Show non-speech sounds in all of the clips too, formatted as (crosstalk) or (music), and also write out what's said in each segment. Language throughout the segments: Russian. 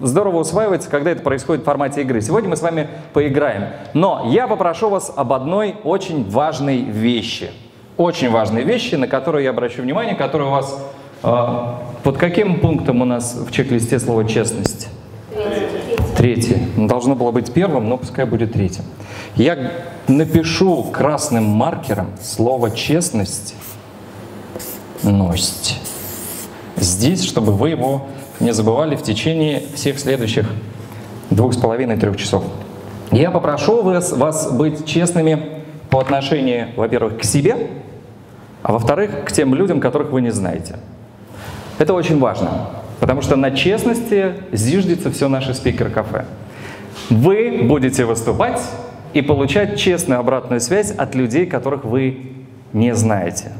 здорово усваивается, когда это происходит в формате игры. Сегодня мы с вами поиграем. Но я попрошу вас об одной очень важной вещи. Очень важной вещи, на которую я обращу внимание, которая у вас... Э, под каким пунктом у нас в чек-листе слово «честность»? Третье. Должно было быть первым, но пускай будет третьим. Я напишу красным маркером слово «честность» «ность» здесь, чтобы вы его не забывали в течение всех следующих двух с половиной-трех часов. Я попрошу вас, вас быть честными по отношению, во-первых, к себе, а во-вторых, к тем людям, которых вы не знаете. Это очень важно, потому что на честности зиждется все наше спикер-кафе. Вы будете выступать и получать честную обратную связь от людей, которых вы не знаете.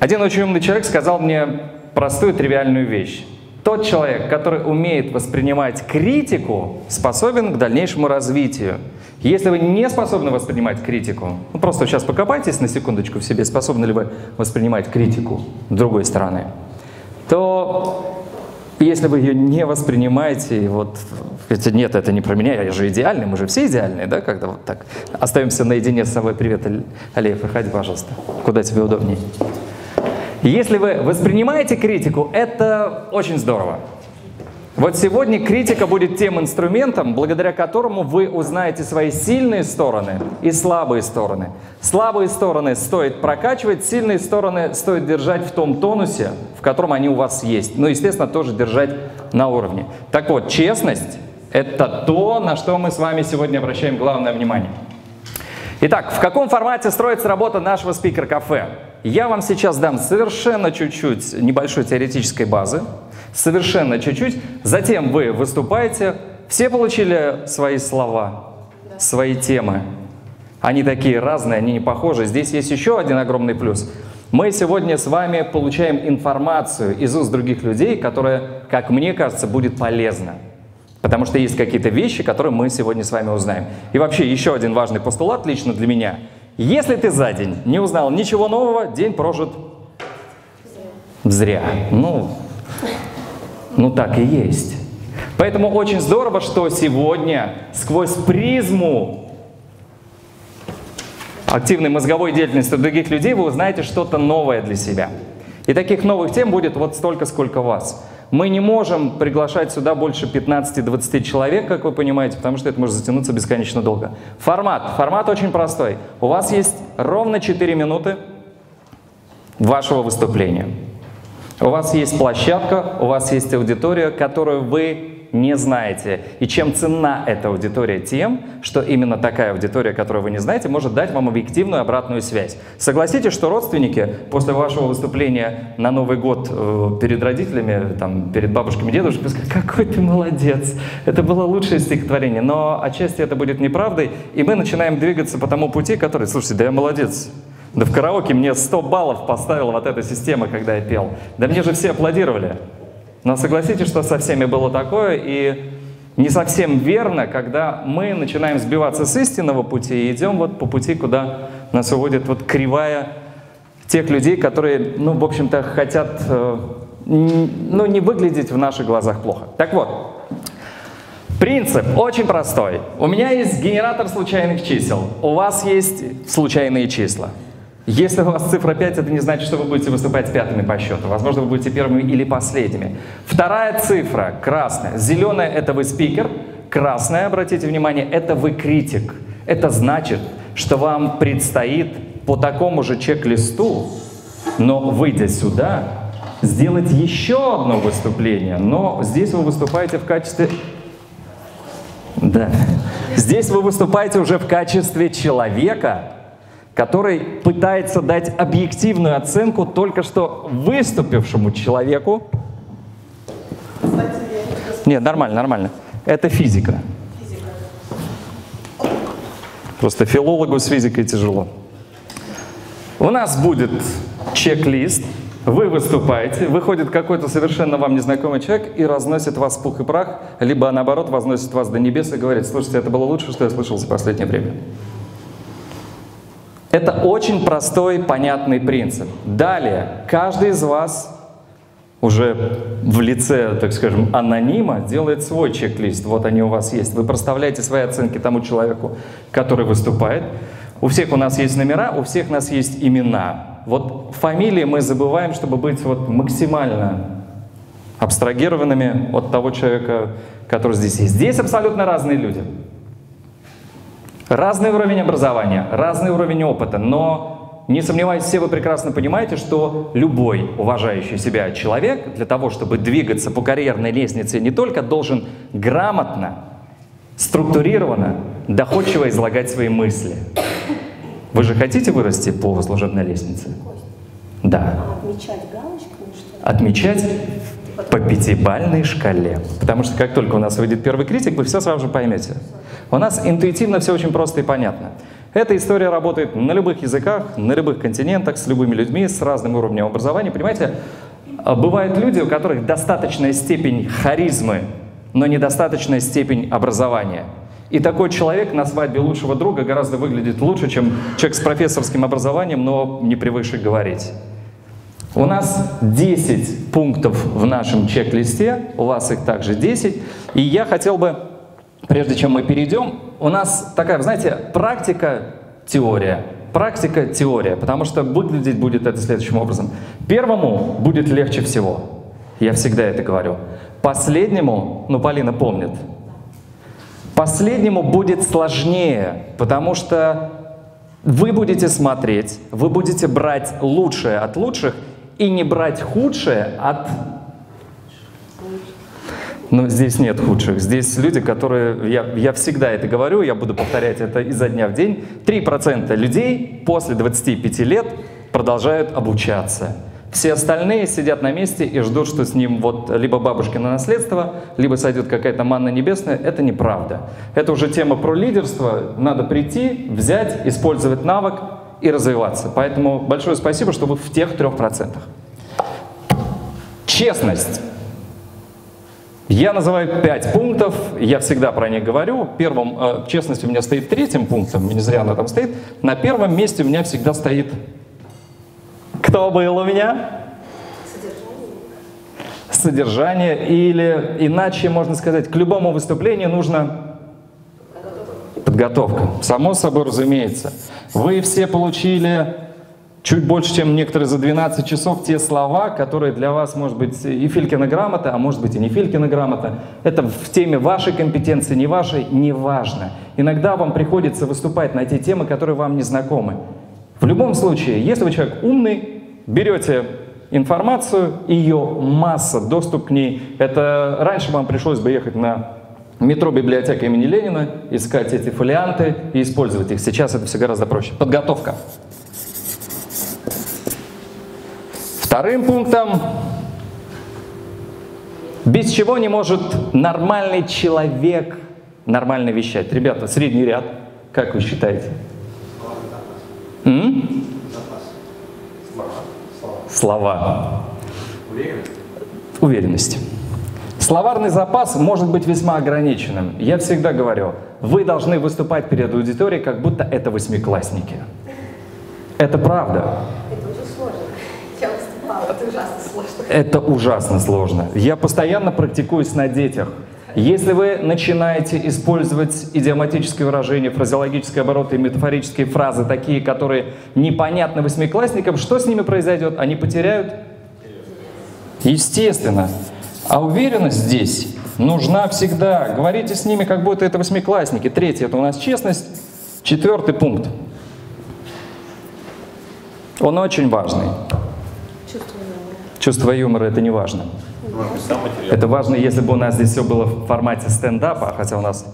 Один очень умный человек сказал мне простую тривиальную вещь. Тот человек, который умеет воспринимать критику, способен к дальнейшему развитию. Если вы не способны воспринимать критику, ну просто сейчас покопайтесь на секундочку в себе, способны ли вы воспринимать критику другой стороны, то если вы ее не воспринимаете, вот, нет, это не про меня, я же идеальный, мы же все идеальные, да, когда вот так остаемся наедине с собой. Привет, Алиев, выходи, пожалуйста, куда тебе удобнее. Если вы воспринимаете критику, это очень здорово. Вот сегодня критика будет тем инструментом, благодаря которому вы узнаете свои сильные стороны и слабые стороны. Слабые стороны стоит прокачивать, сильные стороны стоит держать в том тонусе, в котором они у вас есть. Ну, естественно, тоже держать на уровне. Так вот, честность – это то, на что мы с вами сегодня обращаем главное внимание. Итак, в каком формате строится работа нашего спикер-кафе? Я вам сейчас дам совершенно чуть-чуть небольшой теоретической базы, совершенно чуть-чуть. Затем вы выступаете. Все получили свои слова, свои темы. Они такие разные, они не похожи. Здесь есть еще один огромный плюс. Мы сегодня с вами получаем информацию из уст других людей, которая, как мне кажется, будет полезна. Потому что есть какие-то вещи, которые мы сегодня с вами узнаем. И вообще еще один важный постулат лично для меня – если ты за день не узнал ничего нового, день прожит зря. Ну, ну так и есть. Поэтому очень здорово, что сегодня сквозь призму активной мозговой деятельности других людей вы узнаете что-то новое для себя. И таких новых тем будет вот столько, сколько вас. Мы не можем приглашать сюда больше 15-20 человек, как вы понимаете, потому что это может затянуться бесконечно долго. Формат. Формат очень простой. У вас есть ровно 4 минуты вашего выступления. У вас есть площадка, у вас есть аудитория, которую вы не знаете. И чем ценна эта аудитория? Тем, что именно такая аудитория, которую вы не знаете, может дать вам объективную обратную связь. Согласитесь, что родственники после вашего выступления на Новый год э, перед родителями, там, перед бабушками, дедушками скажут, какой ты молодец, это было лучшее стихотворение. Но отчасти это будет неправдой, и мы начинаем двигаться по тому пути, который, слушайте, да я молодец, да в караоке мне 100 баллов поставила вот эта система, когда я пел. Да мне же все аплодировали. Но согласитесь, что со всеми было такое, и не совсем верно, когда мы начинаем сбиваться с истинного пути и идем вот по пути, куда нас уводит вот кривая тех людей, которые, ну, в общем-то, хотят, э, ну, не выглядеть в наших глазах плохо. Так вот, принцип очень простой. У меня есть генератор случайных чисел, у вас есть случайные числа. Если у вас цифра 5, это не значит, что вы будете выступать пятыми по счету. Возможно, вы будете первыми или последними. Вторая цифра, красная. Зеленая – это вы спикер. Красная, обратите внимание, это вы критик. Это значит, что вам предстоит по такому же чек-листу, но выйдя сюда, сделать еще одно выступление. Но здесь вы выступаете в качестве... Да. Здесь вы выступаете уже в качестве человека, который пытается дать объективную оценку только что выступившему человеку. Нет, нормально, нормально. Это физика. Просто филологу с физикой тяжело. У нас будет чек-лист. Вы выступаете, выходит какой-то совершенно вам незнакомый человек и разносит вас в пух и прах, либо наоборот возносит вас до небес и говорит, слушайте, это было лучшее, что я слышал за последнее время. Это очень простой, понятный принцип. Далее, каждый из вас уже в лице, так скажем, анонима делает свой чек-лист. Вот они у вас есть. Вы проставляете свои оценки тому человеку, который выступает. У всех у нас есть номера, у всех у нас есть имена. Вот фамилии мы забываем, чтобы быть вот максимально абстрагированными от того человека, который здесь есть. Здесь абсолютно разные люди. Разный уровень образования, разный уровень опыта, но не сомневаюсь, все вы прекрасно понимаете, что любой уважающий себя человек для того, чтобы двигаться по карьерной лестнице, не только должен грамотно, структурированно, доходчиво излагать свои мысли. Вы же хотите вырасти по служебной лестнице? Да. А отмечать галочками, что ли? Отмечать по пятибальной шкале. Потому что как только у нас выйдет первый критик, вы все сразу же поймете. У нас интуитивно все очень просто и понятно. Эта история работает на любых языках, на любых континентах, с любыми людьми, с разным уровнем образования. Понимаете, а бывают люди, у которых достаточная степень харизмы, но недостаточная степень образования. И такой человек на свадьбе лучшего друга гораздо выглядит лучше, чем человек с профессорским образованием, но не привыкший говорить. У нас 10 пунктов в нашем чек-листе, у вас их также 10. И я хотел бы, прежде чем мы перейдем, у нас такая, знаете, практика, теория. Практика, теория, потому что выглядеть будет это следующим образом. Первому будет легче всего. Я всегда это говорю. Последнему, ну, Полина помнит, последнему будет сложнее, потому что вы будете смотреть, вы будете брать лучшее от лучших и не брать худшее от... Но здесь нет худших. Здесь люди, которые... Я, я всегда это говорю, я буду повторять это изо дня в день. 3% людей после 25 лет продолжают обучаться. Все остальные сидят на месте и ждут, что с ним вот либо бабушкино наследство, либо сойдет какая-то манна небесная. Это неправда. Это уже тема про лидерство. Надо прийти, взять, использовать навык и развиваться. Поэтому большое спасибо, что вы в тех трех процентах. Честность. Я называю пять пунктов, я всегда про них говорю. Первым, э, честность у меня стоит третьим пунктом, не зря она там стоит. На первом месте у меня всегда стоит... Кто был у меня? Содержание. Содержание. Или иначе можно сказать, к любому выступлению нужно подготовка. Само собой разумеется. Вы все получили чуть больше, чем некоторые за 12 часов, те слова, которые для вас, может быть, и Филькина грамота, а может быть и не Филькина грамота. Это в теме вашей компетенции, не вашей, не важно. Иногда вам приходится выступать на те темы, которые вам не знакомы. В любом случае, если вы человек умный, берете информацию, ее масса, доступ к ней. Это раньше вам пришлось бы ехать на метро библиотека имени Ленина, искать эти фолианты и использовать их. Сейчас это все гораздо проще. Подготовка. Вторым пунктом, без чего не может нормальный человек нормально вещать. Ребята, средний ряд, как вы считаете? М? Слова. Уверенность. Словарный запас может быть весьма ограниченным. Я всегда говорю, вы должны выступать перед аудиторией, как будто это восьмиклассники. Это правда. Это уже сложно. Я выступала, это ужасно сложно. Я постоянно практикуюсь на детях. Если вы начинаете использовать идиоматические выражения, фразеологические обороты и метафорические фразы, такие, которые непонятны восьмиклассникам, что с ними произойдет? Они потеряют? Естественно. А уверенность здесь нужна всегда. Говорите с ними, как будто это восьмиклассники. Третий – это у нас честность. Четвертый пункт. Он очень важный. Чувство юмора. Это не важно. Это важно, если бы у нас здесь все было в формате стендапа, хотя у нас...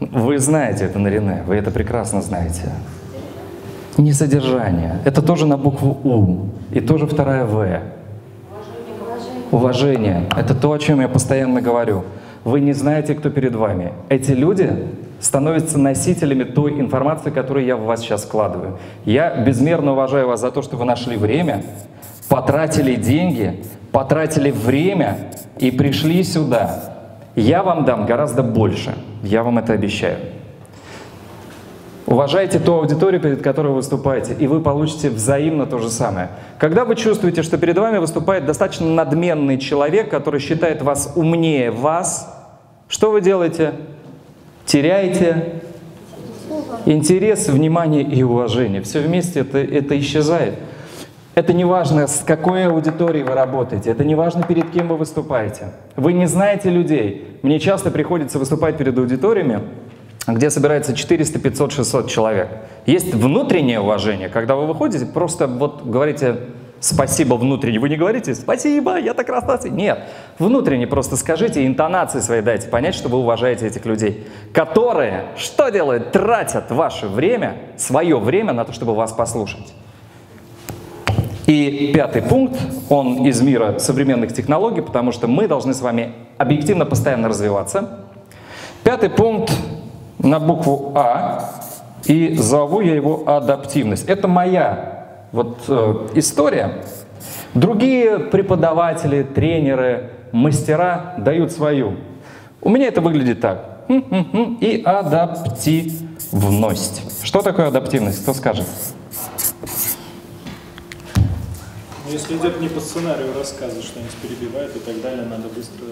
Вы знаете это на Рене, вы это прекрасно знаете. Не содержание. Это тоже на букву У. И тоже вторая В. Уважение. Это то, о чем я постоянно говорю. Вы не знаете, кто перед вами. Эти люди становятся носителями той информации, которую я в вас сейчас вкладываю. Я безмерно уважаю вас за то, что вы нашли время, потратили деньги, потратили время и пришли сюда. Я вам дам гораздо больше. Я вам это обещаю. Уважайте ту аудиторию, перед которой вы выступаете, и вы получите взаимно то же самое. Когда вы чувствуете, что перед вами выступает достаточно надменный человек, который считает вас умнее вас, что вы делаете? Теряете интерес, внимание и уважение. Все вместе это, это исчезает. Это не важно, с какой аудиторией вы работаете, это не важно, перед кем вы выступаете. Вы не знаете людей. Мне часто приходится выступать перед аудиториями, где собирается 400, 500, 600 человек. Есть внутреннее уважение, когда вы выходите, просто вот говорите спасибо внутренне. Вы не говорите спасибо, я так рад. Нет, внутренне просто скажите, интонации свои дайте понять, что вы уважаете этих людей, которые что делают? Тратят ваше время, свое время на то, чтобы вас послушать. И пятый пункт, он из мира современных технологий, потому что мы должны с вами объективно постоянно развиваться. Пятый пункт на букву А, и зову я его адаптивность. Это моя вот э, история. Другие преподаватели, тренеры, мастера дают свою. У меня это выглядит так. И адаптивность. Что такое адаптивность? Кто скажет? Если идет не по сценарию рассказа, что-нибудь перебивает и так далее, надо быстро.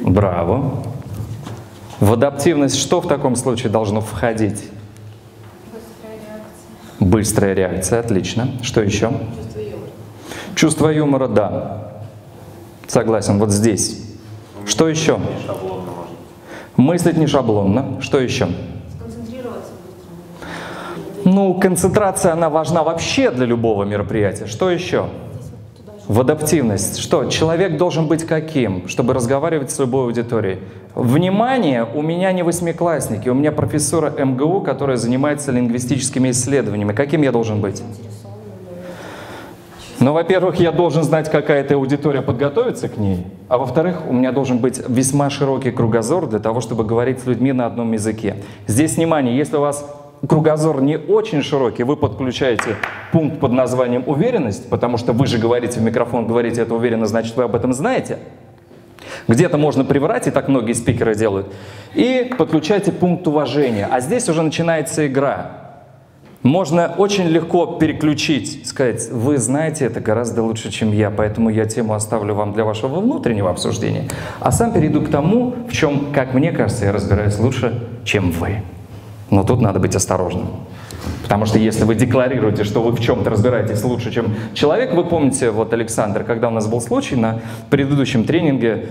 Браво. В адаптивность что в таком случае должно входить? Быстрая реакция. Быстрая реакция, отлично. Что еще? Чувство юмора. Чувство юмора, да. Согласен, вот здесь. Что еще? Мыслить не шаблонно. Что еще? Ну, концентрация, она важна вообще для любого мероприятия. Что еще? В адаптивность. Что? Человек должен быть каким, чтобы разговаривать с любой аудиторией? Внимание, у меня не восьмиклассники, у меня профессора МГУ, которая занимается лингвистическими исследованиями. Каким я должен быть? Ну, во-первых, я должен знать, какая эта аудитория подготовиться к ней, а во-вторых, у меня должен быть весьма широкий кругозор для того, чтобы говорить с людьми на одном языке. Здесь, внимание, если у вас кругозор не очень широкий, вы подключаете пункт под названием «Уверенность», потому что вы же говорите в микрофон, говорите это уверенно, значит, вы об этом знаете. Где-то можно приврать, и так многие спикеры делают. И подключайте пункт уважения. А здесь уже начинается игра. Можно очень легко переключить, сказать, вы знаете это гораздо лучше, чем я, поэтому я тему оставлю вам для вашего внутреннего обсуждения, а сам перейду к тому, в чем, как мне кажется, я разбираюсь лучше, чем вы. Но тут надо быть осторожным. Потому что если вы декларируете, что вы в чем-то разбираетесь лучше, чем человек, вы помните, вот Александр, когда у нас был случай на предыдущем тренинге,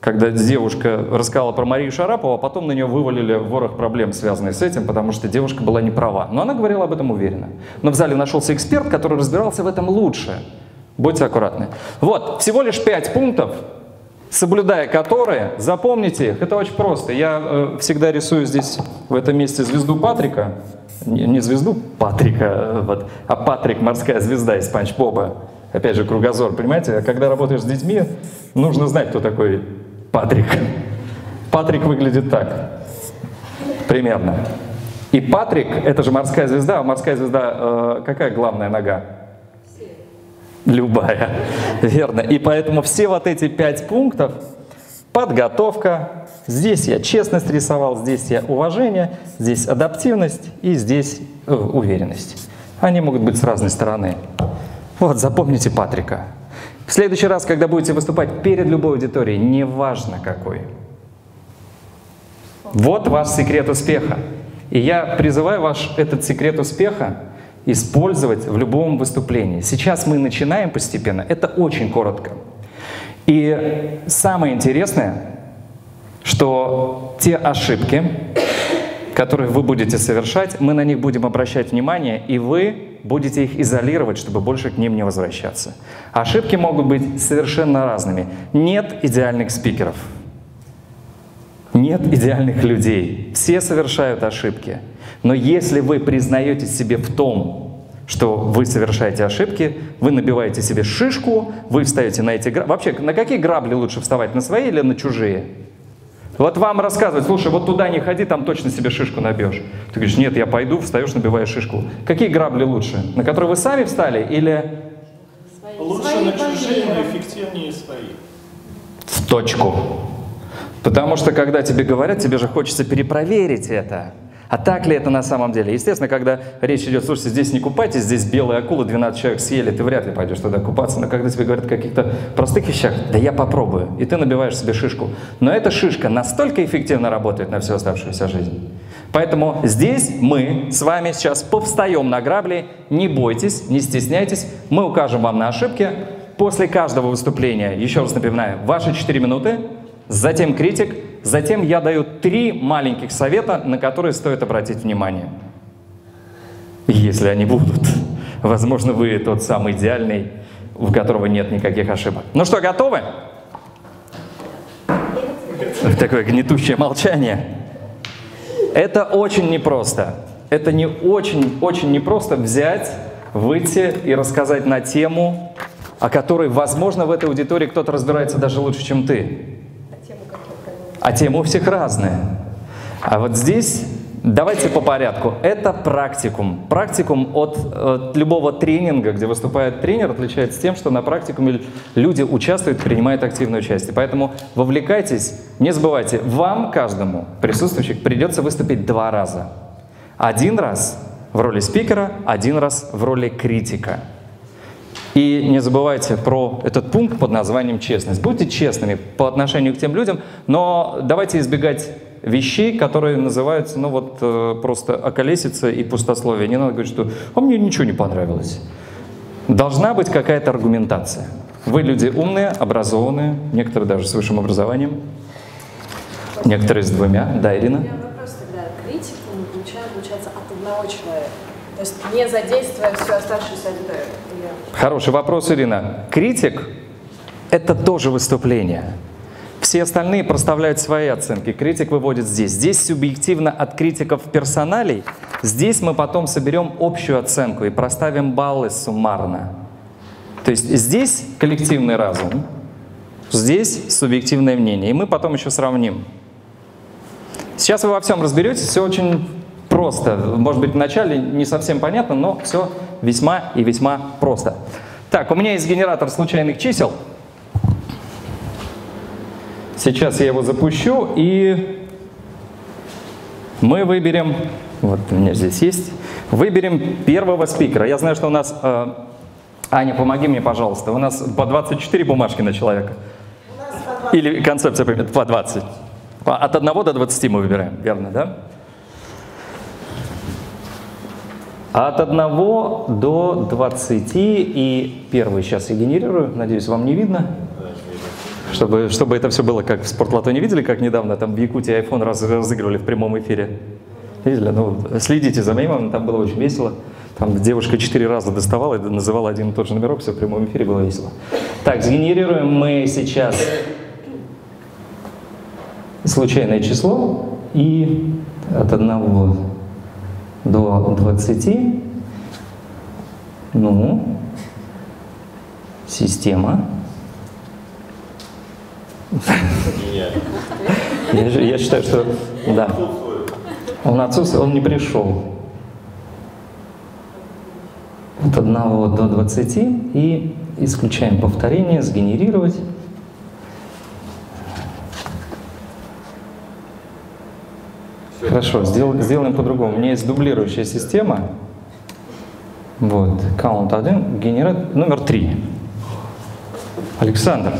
когда девушка рассказала про Марию Шарапову, а потом на нее вывалили ворох проблем, связанных с этим, потому что девушка была не права. Но она говорила об этом уверенно. Но в зале нашелся эксперт, который разбирался в этом лучше. Будьте аккуратны. Вот, всего лишь пять пунктов, соблюдая которые, запомните их, это очень просто. Я э, всегда рисую здесь, в этом месте, звезду Патрика. Не, не звезду Патрика, э, вот, а Патрик, морская звезда из Панч Боба. Опять же, кругозор, понимаете? Когда работаешь с детьми, нужно знать, кто такой Патрик. Патрик выглядит так, примерно. И Патрик, это же морская звезда, а морская звезда, э, какая главная нога? Любая, верно. И поэтому все вот эти пять пунктов, подготовка, здесь я честность рисовал, здесь я уважение, здесь адаптивность и здесь э, уверенность. Они могут быть с разной стороны. Вот, запомните Патрика. В следующий раз, когда будете выступать перед любой аудиторией, неважно какой, вот ваш секрет успеха. И я призываю ваш этот секрет успеха использовать в любом выступлении. Сейчас мы начинаем постепенно, это очень коротко. И самое интересное, что те ошибки, которые вы будете совершать, мы на них будем обращать внимание, и вы будете их изолировать, чтобы больше к ним не возвращаться. Ошибки могут быть совершенно разными. Нет идеальных спикеров. Нет идеальных людей. Все совершают ошибки. Но если вы признаете себе в том, что вы совершаете ошибки, вы набиваете себе шишку, вы встаете на эти грабли. Вообще, на какие грабли лучше вставать, на свои или на чужие? Вот вам рассказывать, слушай, вот туда не ходи, там точно себе шишку набьешь. Ты говоришь, нет, я пойду, встаешь, набиваешь шишку. Какие грабли лучше? На которые вы сами встали или... Лучше свои на чужие, но эффективнее свои. В точку. Потому что когда тебе говорят, тебе же хочется перепроверить это. А так ли это на самом деле? Естественно, когда речь идет, слушайте, здесь не купайтесь, здесь белые акулы, 12 человек съели, ты вряд ли пойдешь туда купаться. Но когда тебе говорят о каких-то простых вещах, да я попробую, и ты набиваешь себе шишку. Но эта шишка настолько эффективно работает на всю оставшуюся жизнь. Поэтому здесь мы с вами сейчас повстаем на грабли, не бойтесь, не стесняйтесь, мы укажем вам на ошибки. После каждого выступления, еще раз напоминаю, ваши 4 минуты, затем критик, затем я даю три маленьких совета, на которые стоит обратить внимание. Если они будут. (laughs) Возможно, вы тот самый идеальный, в которого нет никаких ошибок. Ну что, готовы? Такое гнетущее молчание. Это очень непросто. Это не очень, очень непросто взять, выйти и рассказать на тему, о которой, возможно, в этой аудитории кто-то разбирается даже лучше, чем ты. А темы у всех разные. А вот здесь давайте по порядку. Это практикум. Практикум от, от любого тренинга, где выступает тренер, отличается тем, что на практикуме люди участвуют, принимают активное участие. Поэтому вовлекайтесь. Не забывайте, вам, каждому присутствующих, придется выступить два раза. Один раз в роли спикера, один раз в роли критика. И не забывайте про этот пункт под названием честность. Будьте честными по отношению к тем людям, но давайте избегать вещей, которые называются, ну вот, э, просто околесица и пустословие. Не надо говорить, что «а мне ничего не понравилось». Должна быть какая-то аргументация. Вы люди умные, образованные, некоторые даже с высшим образованием, некоторые с двумя. Да, Ирина? У меня вопрос тогда. Критику мы получаем, получается, от одного человека. То есть не задействуя всю оставшуюся аудиторию. Хороший вопрос, Ирина. Критик – это тоже выступление. Все остальные проставляют свои оценки. Критик выводит здесь. Здесь субъективно от критиков персоналей. Здесь мы потом соберем общую оценку и проставим баллы суммарно. То есть здесь коллективный разум, здесь субъективное мнение. И мы потом еще сравним. Сейчас вы во всем разберетесь, все очень просто. Может быть, вначале не совсем понятно, но все весьма и весьма просто. Так, у меня есть генератор случайных чисел. Сейчас я его запущу, и мы выберем, вот у меня здесь есть, выберем первого спикера. Я знаю, что у нас, э, Аня, помоги мне, пожалуйста, у нас по 24 бумажки на человека. Или концепция примет по 20. По- От 1 до 20 мы выбираем, верно, да? От 1 до 20 и первый сейчас я генерирую, надеюсь, вам не видно. Чтобы, чтобы это все было как в спортлото не видели, как недавно там в Якутии iPhone раз, разыгрывали в прямом эфире. Видели? Ну, следите за мемом, там было очень весело. Там девушка четыре раза доставала и называла один и тот же номерок, все в прямом эфире было весело. Так, сгенерируем мы сейчас случайное число и от 1 до 20, ну, система. Я, я считаю, что да. Он отсутствует, он не пришел. От 1 до 20 и исключаем повторение, сгенерировать. Хорошо, сдел- сделаем по-другому. У меня есть дублирующая система. Вот, count 1, генерат номер 3. Александр.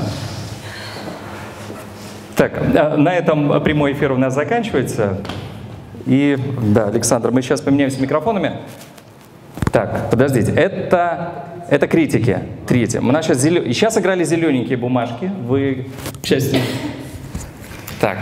Так, а, на этом прямой эфир у нас заканчивается. И, да, Александр, мы сейчас поменяемся микрофонами. Так, подождите, это, это критики. Третье. Мы сейчас, зелё... сейчас играли зелененькие бумажки. Вы, к счастью... Так,